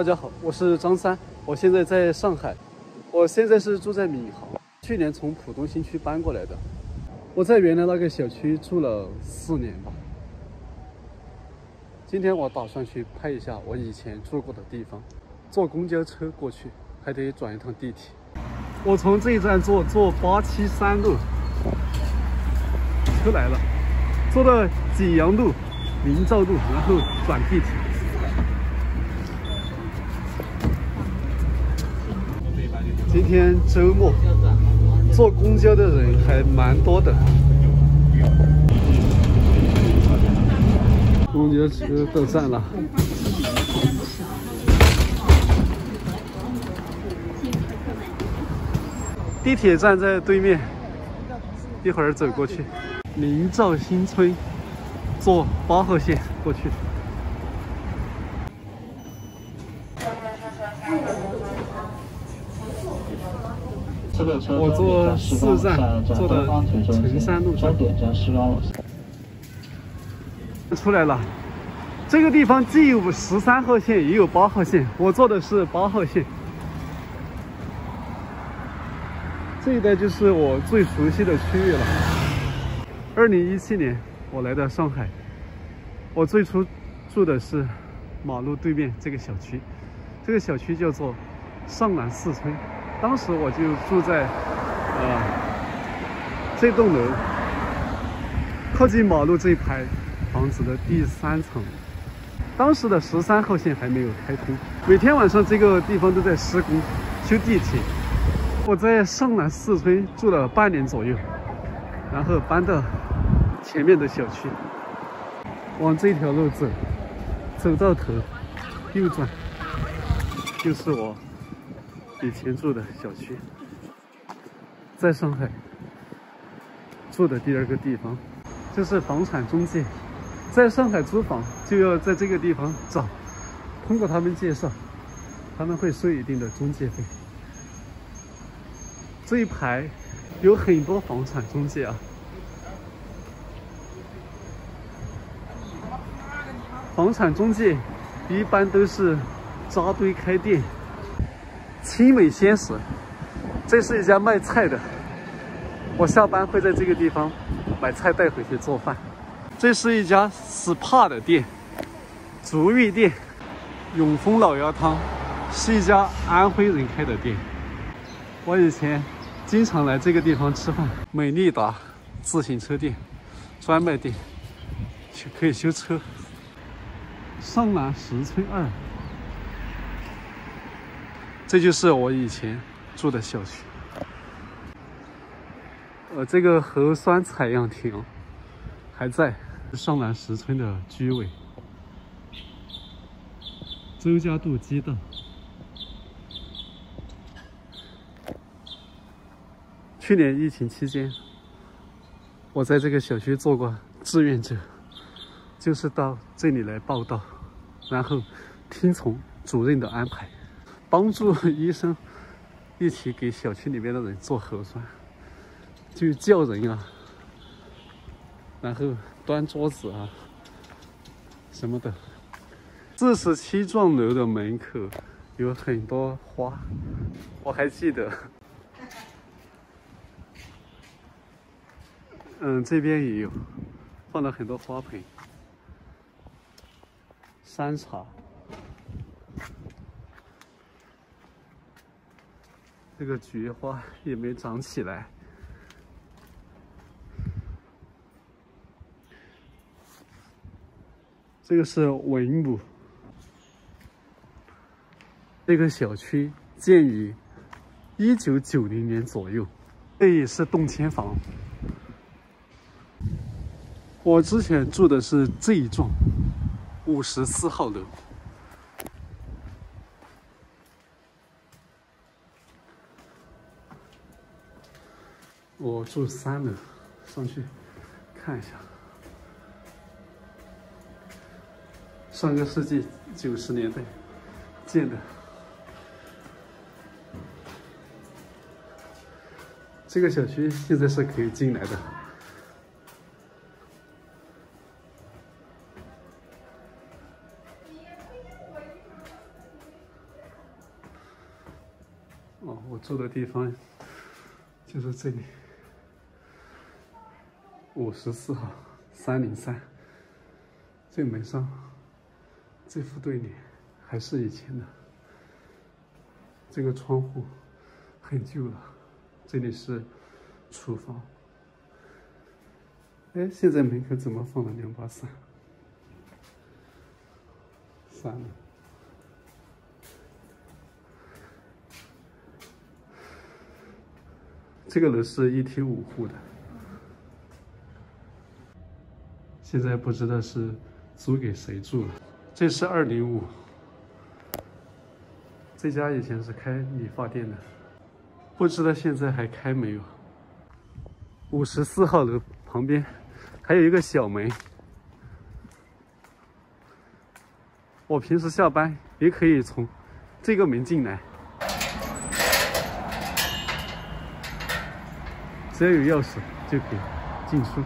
大家好，我是张三，我现在在上海，我现在是住在闵行，去年从浦东新区搬过来的。我在原来那个小区住了四年吧。今天我打算去拍一下我以前住过的地方，坐公交车过去还得转一趟地铁。我从这一站坐坐八七三路出来了，坐到景阳路、明照路，然后转地铁。今天周末，坐公交的人还蛮多的。公交车到站了，地铁站在对面，一会儿走过去。明照新村，坐八号线过去。我坐四站，坐的城山路站。出来了，这个地方既有十三号线，也有八号线。我坐的是八号线。这一带就是我最熟悉的区域了。二零一七年我来到上海，我最初住的是马路对面这个小区，这个小区叫做上南四村。当时我就住在呃这栋楼靠近马路这一排。房子的第三层，当时的十三号线还没有开通，每天晚上这个地方都在施工修地铁。我在上南四村住了半年左右，然后搬到前面的小区，往这条路走，走到头右转，就是我以前住的小区。在上海住的第二个地方，就是房产中介。在上海租房就要在这个地方找，通过他们介绍，他们会收一定的中介费。这一排有很多房产中介啊，房产中介一般都是扎堆开店。青美鲜食，这是一家卖菜的，我下班会在这个地方买菜带回去做饭。这是一家 SPA 的店，足浴店，永丰老鸭汤是一家安徽人开的店。我以前经常来这个地方吃饭。美利达自行车店，专卖店，可以修车。上南十村二，这就是我以前住的小区。呃，这个核酸采样亭还在。上南十村的居委，周家渡街道。去年疫情期间，我在这个小区做过志愿者，就是到这里来报道，然后听从主任的安排，帮助医生一起给小区里面的人做核酸，就叫人啊，然后。端桌子啊，什么的。四十七幢楼的门口有很多花，我还记得。嗯，这边也有，放了很多花盆。山茶，这个菊花也没长起来。这个是文母。这个小区建于一九九零年左右，这也是动迁房。我之前住的是这一幢五十四号楼，我住三楼，上去看一下。上个世纪九十年代建的，这个小区现在是可以进来的。哦，我住的地方就是这里，五十四号三零三。这门上这副对联还是以前的，这个窗户很旧了，这里是厨房。哎，现在门口怎么放了两把伞？算了。这个楼是一梯五户的，现在不知道是租给谁住了。这是二零五，这家以前是开理发店的，不知道现在还开没有。五十四号楼旁边还有一个小门，我平时下班也可以从这个门进来。只要有钥匙就可以进出。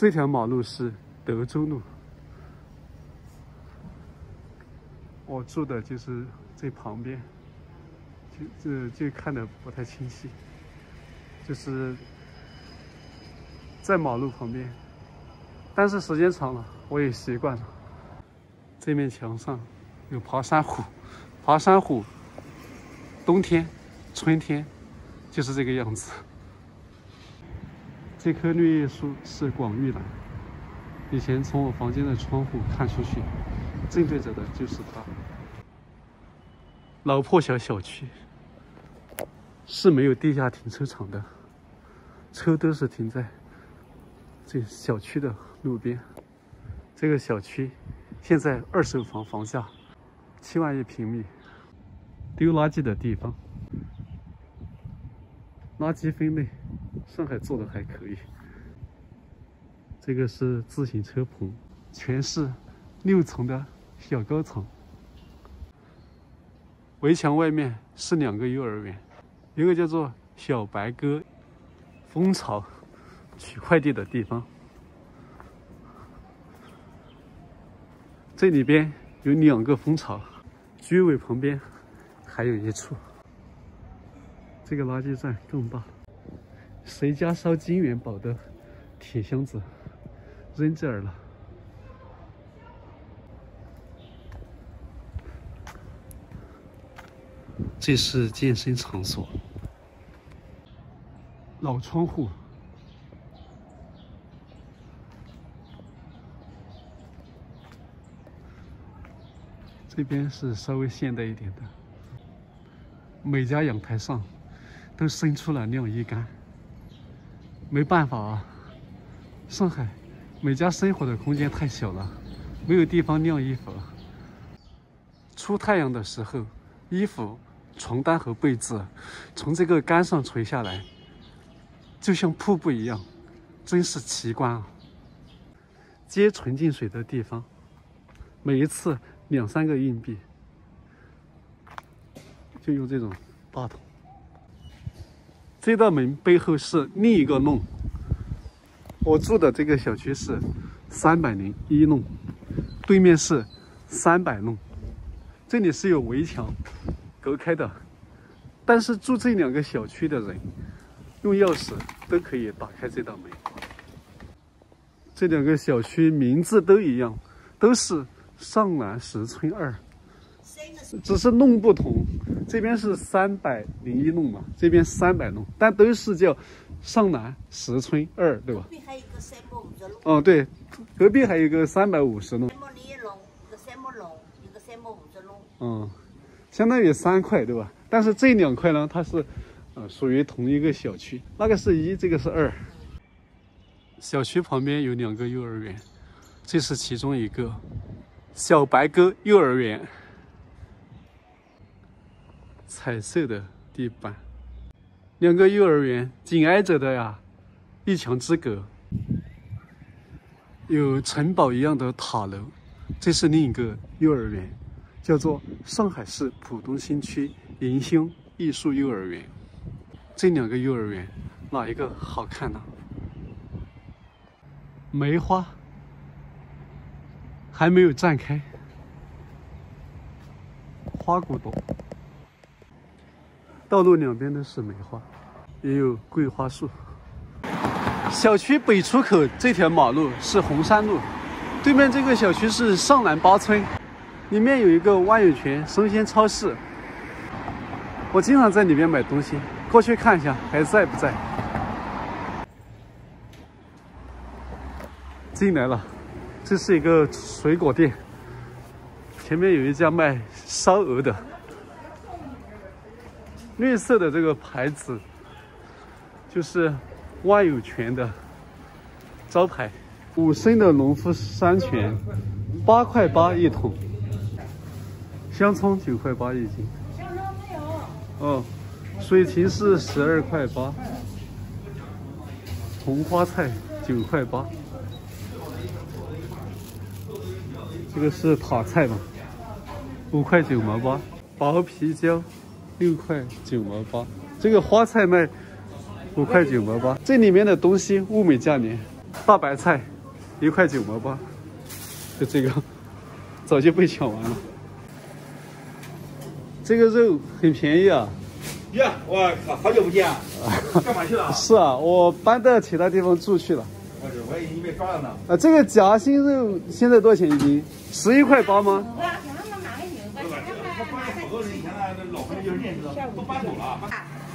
这条马路是德州路，我住的就是这旁边，就这就看的不太清晰，就是在马路旁边，但是时间长了我也习惯了。这面墙上有爬山虎，爬山虎，冬天、春天。就是这个样子。这棵绿叶树是广玉兰，以前从我房间的窗户看出去，正对着的就是它。老破小小区是没有地下停车场的，车都是停在这小区的路边。这个小区现在二手房房价七万一平米，丢垃圾的地方。垃圾分类，上海做的还可以。这个是自行车棚，全是六层的小高层。围墙外面是两个幼儿园，一个叫做小白鸽蜂巢取快递的地方。这里边有两个蜂巢，居委旁边还有一处。这个垃圾站更大，谁家烧金元宝的铁箱子扔这儿了？这是健身场所，老窗户，这边是稍微现代一点的，每家阳台上。都伸出了晾衣杆，没办法啊，上海每家生活的空间太小了，没有地方晾衣服。出太阳的时候，衣服、床单和被子从这个杆上垂下来，就像瀑布一样，真是奇观啊！接纯净水的地方，每一次两三个硬币，就用这种大桶。这道门背后是另一个弄。我住的这个小区是三百零一弄，对面是三百弄，这里是有围墙隔开的，但是住这两个小区的人用钥匙都可以打开这道门。这两个小区名字都一样，都是上南十村二。只是弄不同，这边是三百零一弄嘛，这边三百弄，但都是叫上南十村二，对吧？隔壁还有个三百五十弄。哦，对，隔壁还有个三百五十弄。三百零一弄，一个三百弄，一个三百五十弄。嗯，相当于三块，对吧？但是这两块呢，它是呃属于同一个小区，那个是一，这个是二。小区旁边有两个幼儿园，这是其中一个小白鸽幼儿园。彩色的地板，两个幼儿园紧挨着的呀，一墙之隔，有城堡一样的塔楼。这是另一个幼儿园，叫做上海市浦东新区银星艺术幼儿园。这两个幼儿园哪一个好看呢？梅花还没有绽开，花骨朵。道路两边都是梅花，也有桂花树。小区北出口这条马路是红山路，对面这个小区是上南八村，里面有一个万有泉生鲜超市。我经常在里面买东西，过去看一下还在不在。进来了，这是一个水果店，前面有一家卖烧鹅的，绿色的这个牌子就是万有泉的招牌。五升的农夫山泉，八块八一桶，香葱九块八一斤。香葱没有。哦，水芹是十二块八，红花菜九块八，这个是塔菜嘛，五块九毛八，薄皮椒六块九毛八，这个花菜卖五块九毛八，这里面的东西物美价廉，大白菜一块九毛八，就这个早就被抢完了。这个肉很便宜啊！呀，我靠，好久不见啊，干嘛去了？是啊，我搬到其他地方住去了。我以为被抓了呢。啊，这个夹心肉现在多少钱一斤？十一块八吗？好多人以前那老朋友就认识的，都搬走了。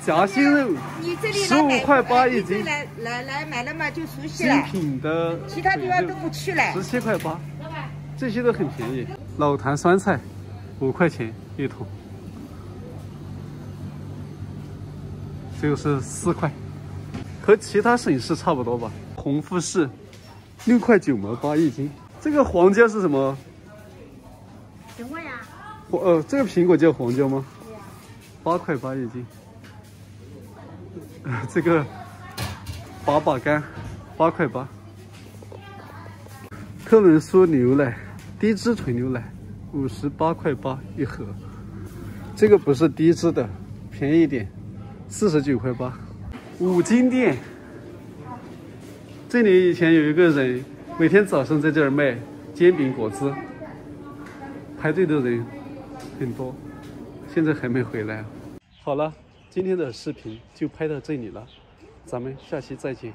夹心肉你这里十五块八一斤，来来来买了嘛就熟悉精了，品的其他地方都不去了。十七块八，这些都很便宜。老坛酸菜五块钱一桶，这个是四块，和其他省市差不多吧。红富士六块九毛八一斤，这个黄椒是什么？苹果呀，黄黄呃，这个苹果叫黄椒吗？八块八一斤。呃，这个粑粑干八块八。特仑苏牛奶低脂纯牛奶五十八块八一盒，这个不是低脂的，便宜一点，四十九块八。五金店，这里以前有一个人每天早上在这儿卖煎饼果子，排队的人很多，现在还没回来。好了，今天的视频就拍到这里了，咱们下期再见。